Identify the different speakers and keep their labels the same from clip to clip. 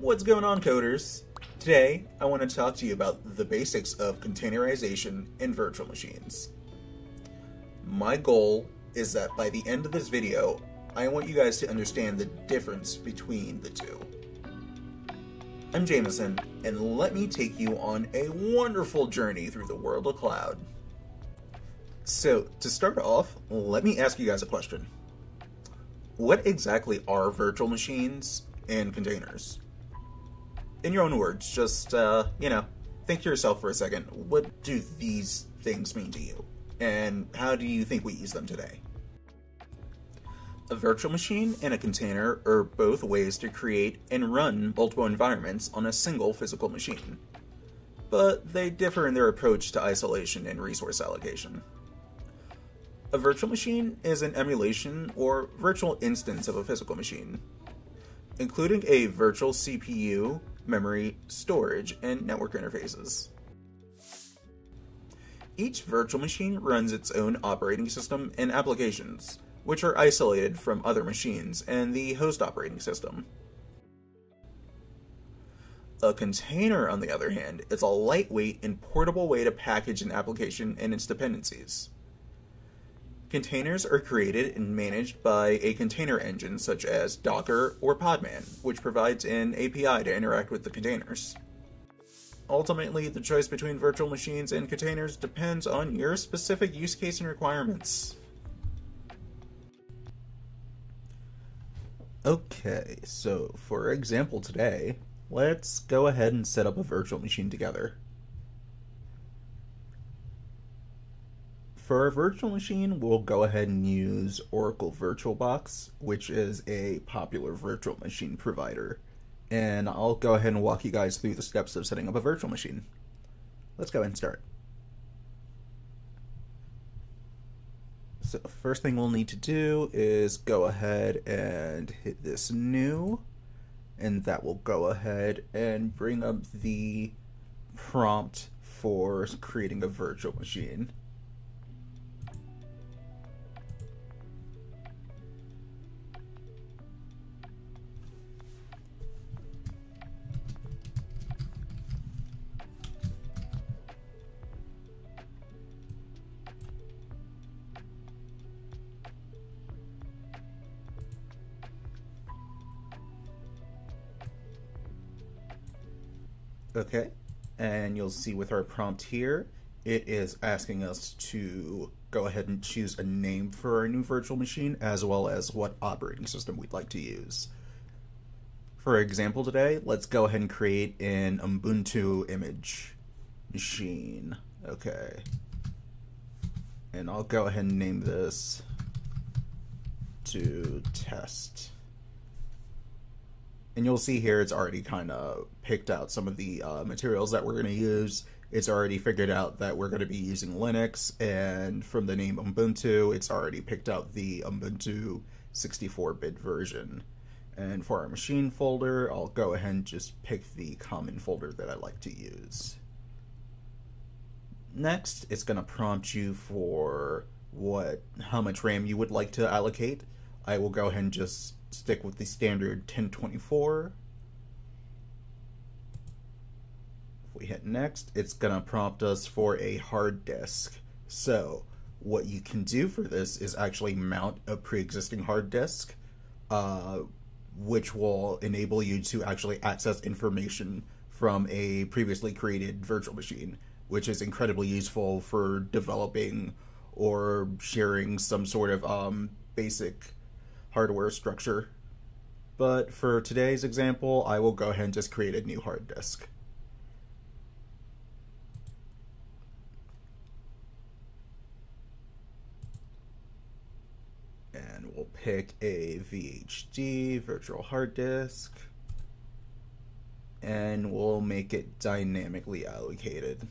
Speaker 1: What's going on, coders? Today, I want to talk to you about the basics of containerization in virtual machines. My goal is that by the end of this video, I want you guys to understand the difference between the two. I'm Jameson, and let me take you on a wonderful journey through the world of cloud. So, to start off, let me ask you guys a question. What exactly are virtual machines and containers? In your own words, just, uh, you know, think to yourself for a second. What do these things mean to you? And how do you think we use them today? A virtual machine and a container are both ways to create and run multiple environments on a single physical machine. But they differ in their approach to isolation and resource allocation. A virtual machine is an emulation or virtual instance of a physical machine, including a virtual CPU, memory, storage, and network interfaces. Each virtual machine runs its own operating system and applications, which are isolated from other machines and the host operating system. A container, on the other hand, is a lightweight and portable way to package an application and its dependencies. Containers are created and managed by a container engine such as Docker or Podman, which provides an API to interact with the containers. Ultimately, the choice between virtual machines and containers depends on your specific use case and requirements. Okay, so for example today, let's go ahead and set up a virtual machine together. For our virtual machine, we'll go ahead and use Oracle VirtualBox, which is a popular virtual machine provider. And I'll go ahead and walk you guys through the steps of setting up a virtual machine. Let's go ahead and start. So first thing we'll need to do is go ahead and hit this new, and that will go ahead and bring up the prompt for creating a virtual machine. Okay, and you'll see with our prompt here, it is asking us to go ahead and choose a name for our new virtual machine as well as what operating system we'd like to use. For example today, let's go ahead and create an Ubuntu image machine. Okay. And I'll go ahead and name this to test and you'll see here it's already kind of picked out some of the uh, materials that we're going to use. It's already figured out that we're going to be using Linux, and from the name Ubuntu, it's already picked out the Ubuntu 64-bit version. And for our machine folder, I'll go ahead and just pick the common folder that I like to use. Next, it's going to prompt you for what how much RAM you would like to allocate. I will go ahead and just stick with the standard 1024. If we hit next, it's going to prompt us for a hard disk. So what you can do for this is actually mount a pre-existing hard disk, uh, which will enable you to actually access information from a previously created virtual machine, which is incredibly useful for developing or sharing some sort of um, basic hardware structure. But for today's example, I will go ahead and just create a new hard disk. And we'll pick a VHD, virtual hard disk, and we'll make it dynamically allocated.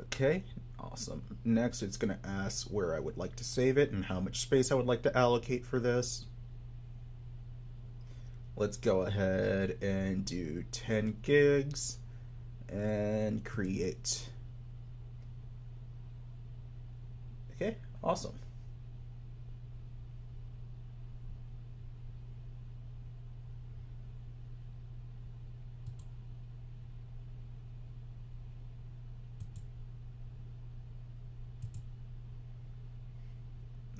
Speaker 1: Okay, Awesome. Next, it's going to ask where I would like to save it and how much space I would like to allocate for this. Let's go ahead and do 10 gigs and create. Okay, awesome.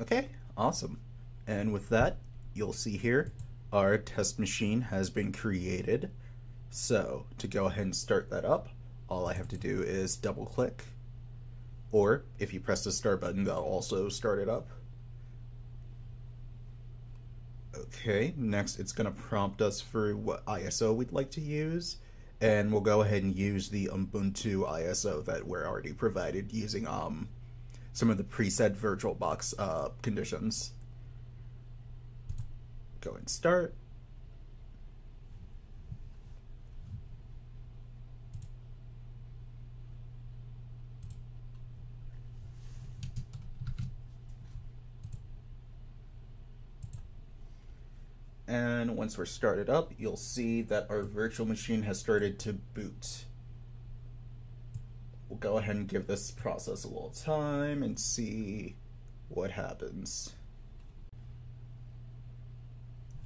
Speaker 1: Okay, awesome. And with that, you'll see here our test machine has been created. So to go ahead and start that up, all I have to do is double click. Or if you press the start button, that'll also start it up. Okay, next it's to prompt us for what ISO we'd like to use. And we'll go ahead and use the Ubuntu ISO that we're already provided using um, some of the preset VirtualBox uh, conditions. Go and start. And once we're started up, you'll see that our virtual machine has started to boot. We'll go ahead and give this process a little time and see what happens.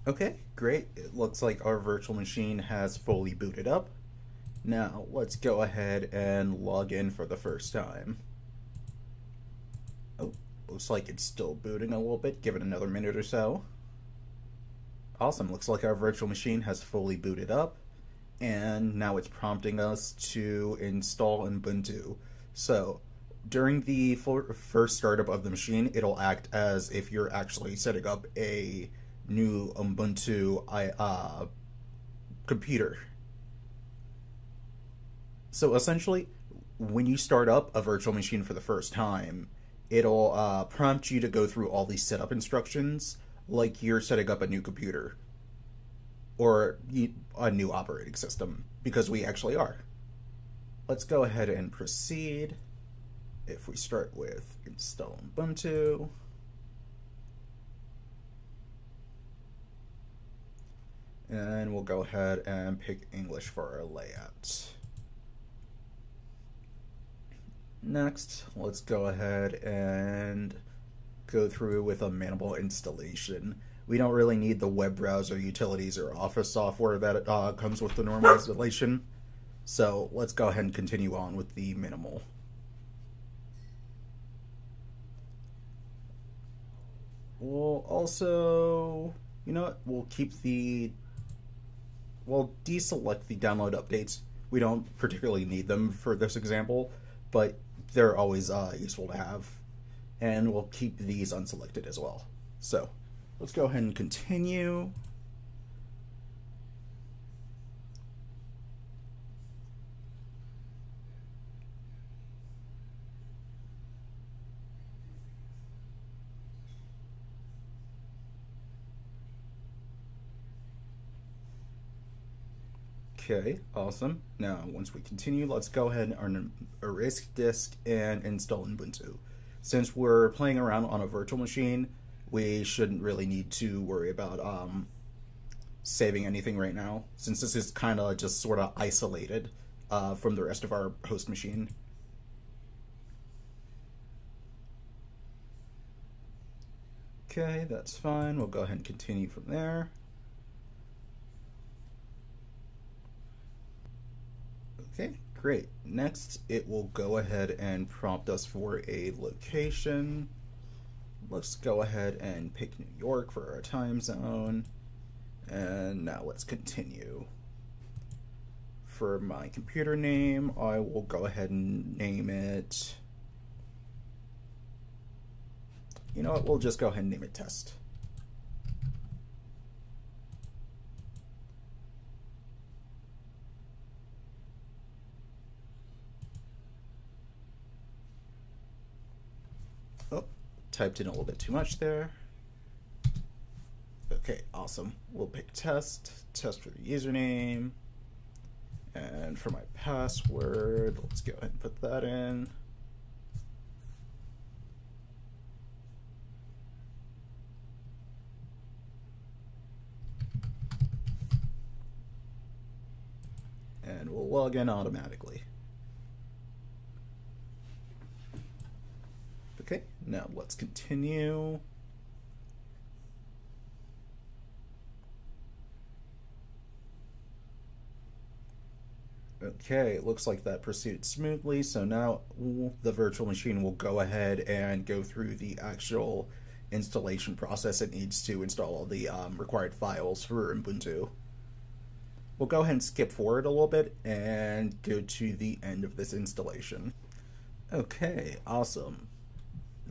Speaker 1: Okay, great. It looks like our virtual machine has fully booted up. Now, let's go ahead and log in for the first time. Oh, looks like it's still booting a little bit. Give it another minute or so. Awesome, looks like our virtual machine has fully booted up and now it's prompting us to install Ubuntu. So during the first startup of the machine, it'll act as if you're actually setting up a new Ubuntu uh, computer. So essentially, when you start up a virtual machine for the first time, it'll uh, prompt you to go through all these setup instructions like you're setting up a new computer or a new operating system because we actually are. Let's go ahead and proceed. If we start with install Ubuntu, and we'll go ahead and pick English for our layout. Next, let's go ahead and go through with a minimal installation. We don't really need the web browser utilities or office software that uh, comes with the normal installation. So let's go ahead and continue on with the minimal. We'll also, you know what, we'll keep the, we'll deselect the download updates. We don't particularly need them for this example, but they're always uh, useful to have and we'll keep these unselected as well. So let's go ahead and continue. Okay, awesome. Now, once we continue, let's go ahead and erase disk and install Ubuntu since we're playing around on a virtual machine, we shouldn't really need to worry about um, saving anything right now, since this is kind of just sort of isolated uh, from the rest of our host machine. Okay, that's fine. We'll go ahead and continue from there. Okay, Great. Next, it will go ahead and prompt us for a location. Let's go ahead and pick New York for our time zone. And now let's continue. For my computer name, I will go ahead and name it. You know what? We'll just go ahead and name it test. Typed in a little bit too much there. Okay, awesome. We'll pick test, test for the username. And for my password, let's go ahead and put that in. And we'll log in automatically. Okay, now let's continue. Okay, it looks like that proceeded smoothly. So now the virtual machine will go ahead and go through the actual installation process it needs to install all the um, required files for Ubuntu. We'll go ahead and skip forward a little bit and go to the end of this installation. Okay, awesome.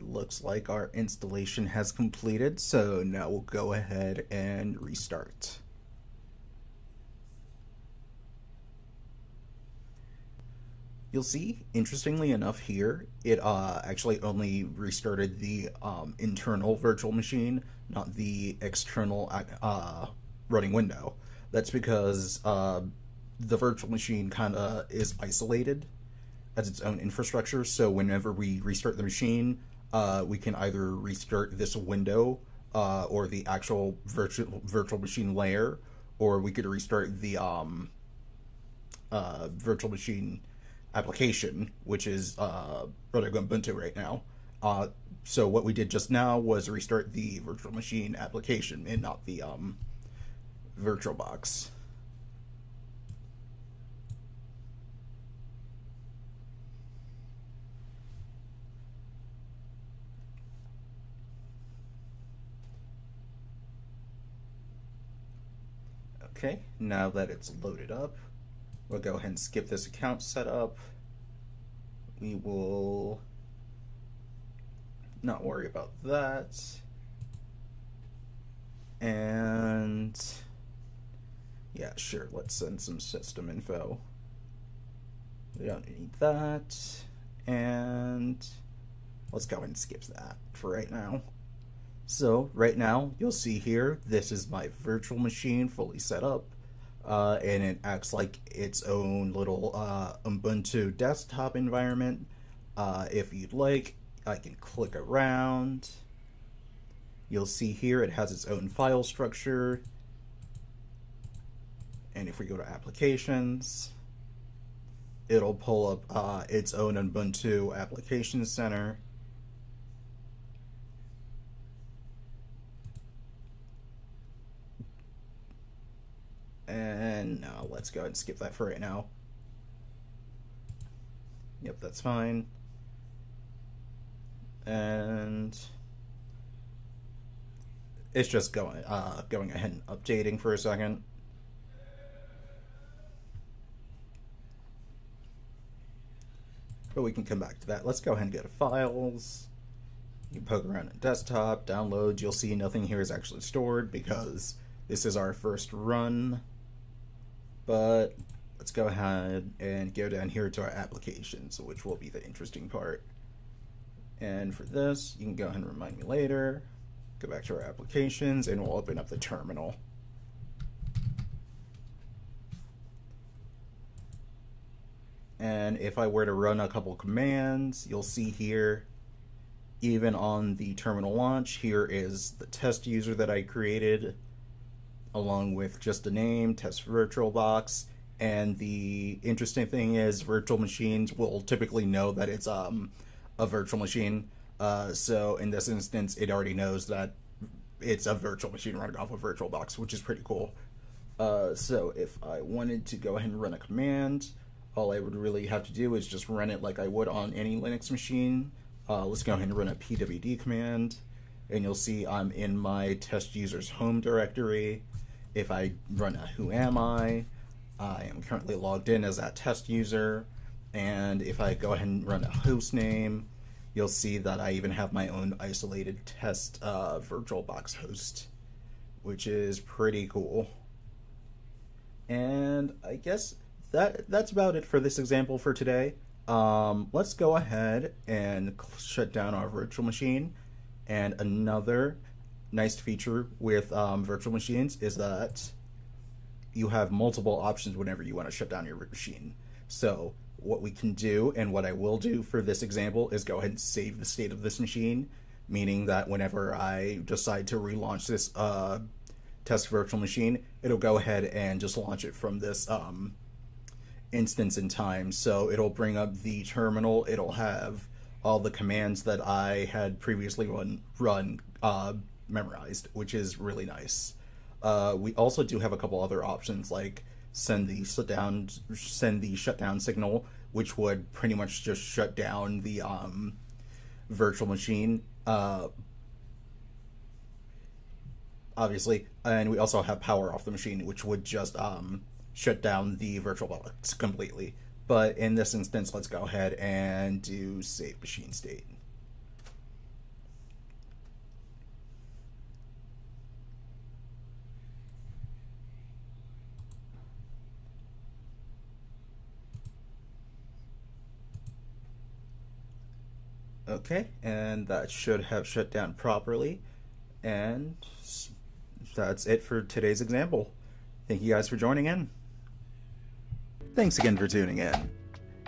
Speaker 1: Looks like our installation has completed, so now we'll go ahead and restart. You'll see, interestingly enough here, it uh, actually only restarted the um, internal virtual machine, not the external uh, running window. That's because uh, the virtual machine kind of is isolated as its own infrastructure, so whenever we restart the machine, uh, we can either restart this window uh, or the actual virtual virtual machine layer, or we could restart the um, uh, virtual machine application, which is uh, running Ubuntu right now. Uh, so what we did just now was restart the virtual machine application and not the um, VirtualBox. Okay, now that it's loaded up, We'll go ahead and skip this account setup. We will not worry about that. And yeah, sure, let's send some system info. We don't need that. And let's go ahead and skip that for right now. So right now, you'll see here, this is my virtual machine fully set up uh, and it acts like its own little uh, Ubuntu desktop environment. Uh, if you'd like, I can click around. You'll see here it has its own file structure. And if we go to applications, it'll pull up uh, its own Ubuntu Application Center. And no, let's go ahead and skip that for right now. Yep, that's fine. And it's just going uh, going ahead and updating for a second. But we can come back to that. Let's go ahead and go to files. You poke around in desktop, downloads. You'll see nothing here is actually stored because this is our first run. But let's go ahead and go down here to our applications, which will be the interesting part. And for this, you can go ahead and remind me later. Go back to our applications and we'll open up the terminal. And if I were to run a couple commands, you'll see here, even on the terminal launch, here is the test user that I created along with just a name, test VirtualBox. And the interesting thing is, virtual machines will typically know that it's um, a virtual machine. Uh, so in this instance, it already knows that it's a virtual machine running off of VirtualBox, which is pretty cool. Uh, so if I wanted to go ahead and run a command, all I would really have to do is just run it like I would on any Linux machine. Uh, let's go ahead and run a pwd command, and you'll see I'm in my test user's home directory. If I run a who am I, I am currently logged in as that test user. And if I go ahead and run a host name, you'll see that I even have my own isolated test uh, VirtualBox host, which is pretty cool. And I guess that that's about it for this example for today. Um, let's go ahead and shut down our virtual machine. And another nice feature with um, virtual machines is that you have multiple options whenever you want to shut down your machine. So what we can do and what I will do for this example is go ahead and save the state of this machine, meaning that whenever I decide to relaunch this uh, test virtual machine, it'll go ahead and just launch it from this um, instance in time. So it'll bring up the terminal, it'll have all the commands that I had previously run, run uh, memorized, which is really nice. Uh, we also do have a couple other options like send the shutdown send the shutdown signal, which would pretty much just shut down the um, virtual machine. Uh,
Speaker 2: obviously, and we also have power off the machine, which would just um, shut down the virtual box completely. But in this instance, let's go ahead and do save machine state. Okay, and that should have shut down properly. And that's it for today's example. Thank you guys for joining in. Thanks again for tuning in.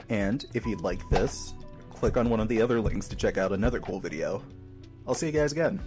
Speaker 2: And if you'd like this, click on one of the other links to check out another cool video. I'll see you guys again.